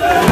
Yeah.